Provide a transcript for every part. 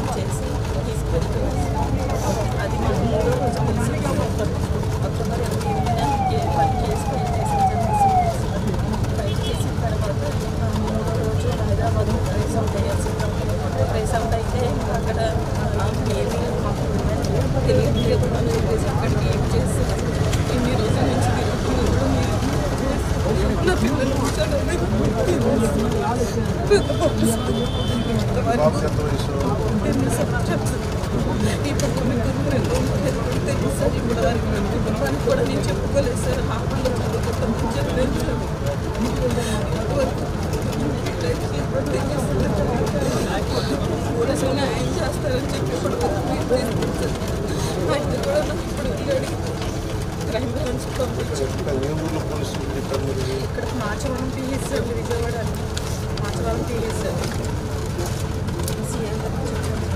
Pack చేసి తీసుకెళ్తున్నారు అది మాకు మూడో రోజు తెలిసి అక్టోబర్ ఎనిమిది ఏ పని చేసి ఫైల్ చేసి ఫైల్ చేసిన తర్వాత మూడో రోజు హైదరాబాద్ ట్రేస్ అవుట్ అయ్యాల్సి ట్రేస్ అవుట్ అయితే అక్కడ ఏమి మాకు తెలియదు అని చెప్పేసి అక్కడికి ఏం చేసి ఈ పక్కన రెండు తెలుసు సార్ ఇప్పుడు వరకు నా కుటుంబానికి కూడా నేను చెప్పుకోలేదు సార్ హాస్పిటల్లో చదువుకుంటామని చెప్పలేదు సార్ ఇంతవరకు పోలీసు న్యాయం చేస్తారని చెప్పి ఇప్పుడు మా ఇంటి కూడా నాకు ఇప్పుడు వెళ్ళాడు క్రైమ్ బ్రాంచ్ పంపించి ఇక్కడ ఏ ఊర్లో పోలీసులు చెప్పారు మీరు ఇక్కడ మాచవరం పిఎస్ సార్ విజయవాడ అండి మాచవరం పిఎస్ సార్ సీఎం గారికి చెప్పాను.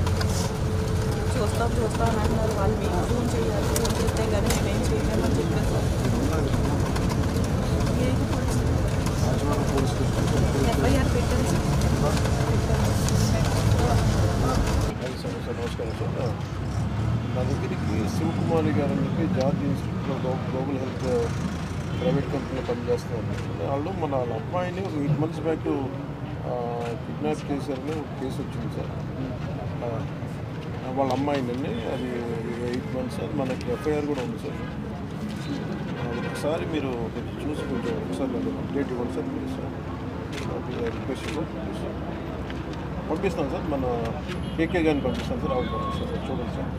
చూస్తాం చూస్తాం అని అన్నారు వాళ్ళు మీకు ఫోన్ చేయాలి ఫోన్ చేస్తే కానీ మేమేం చేయలేమని చెప్పారు సార్ ఏం పోలీసు రాజవాడ పోలీసులు ఎఫ్ఐఆర్ పెట్టాను సార్ ఐదు సంవత్సరాలు నమస్కారం సార్ నా దగ్గరికి శివకుమారి గారు అని చెప్పి జార్జ్ ఇన్స్టిట్యూట్లో గ్లో- గ్లోబల్ హెల్త్ ప్రైవేట్ కంపెనీలో పనిచేస్తున్నారు వాళ్ళు మన వాళ్ళ అమ్మాయిని ఒక ఎయిట్ మంత్స్ బ్యాక్ కిడ్నాప్ చేశారని కేసు వచ్చింది సార్. వాళ్ళ అమ్మాయిని అది ఎయిట్ మంత్స్ సార్ మనకి ఎఫ్ఐఆర్ కూడా ఉంది సార్. ఒకసారి మీరు చూసి కొంచెం ఒకసారి నాకు అప్డేట్ ఇవ్వండి sir please sir. Request sir sir. పంపిస్తాను సార్ మన కేకే గారిని పంపిస్తాను సార్ అవును పంపిస్తాను సార్ చూడండి సార్.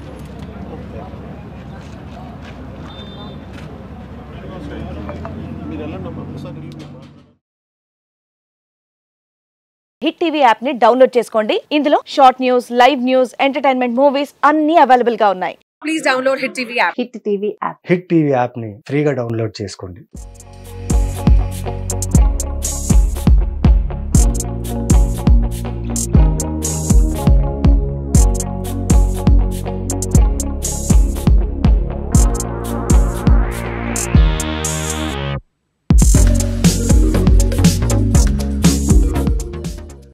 ఓకే. మీరు వెళ్ళండి అమ్మా ఒకసారి హిట్ టీవీ యాప్ని డౌన్లోడ్ చేసుకోండి. ఇందులో short news live news entertainment movies అన్ని అవైలబుల్గా ఉన్నాయి. Please download Hit TV app. Hit TV app Hit TV యాప్ని ఫ్రీగా డౌన్లోడ్ చేసుకోండి.